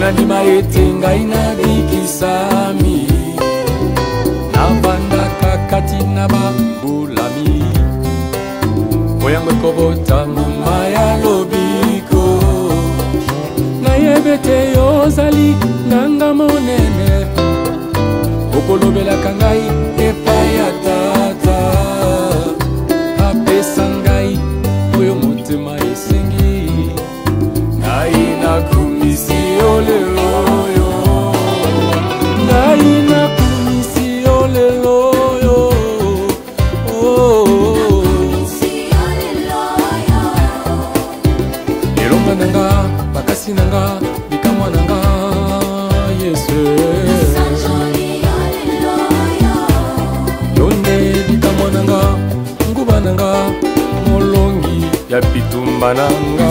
enandima ete ngai nabikisami navandaka kati na babulami oyango ekobota mama ya lobiko nayebi ete yo ozali nganga monene okolobelaka ngai mpasi na nga likamwa na nga yesu yo nde likamwa na nga nguba na nga molongi ya bitumba na nga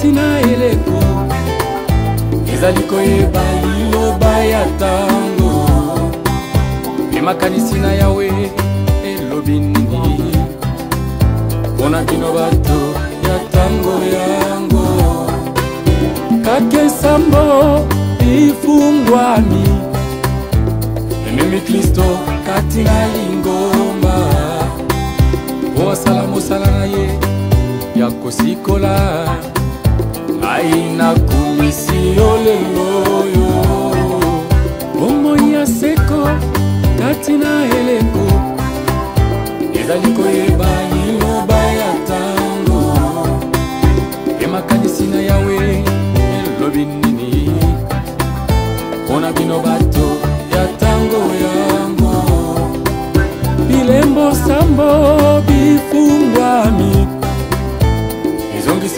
ntina eleko ezali koyeba liloba ya ntango me makanisi na yawe elobi ndimi mpona bino bato ya ntango yango kaka esambo ifungwami ememi kristo kati na lingomba po asala mosala na ye ya kosikola ngai nakumisi yo lelo oyo bomoi ya seko kati na eleko ezali koyeba liloba ya ntango ye makanisi na yawe elobi nini mpona bino bato ya ntango yango bilembo sambo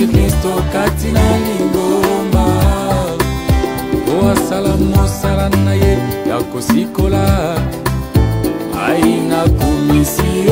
yesu kristo kati na lingomba po asala mosala na ye ya kosikola ai nakomisi yo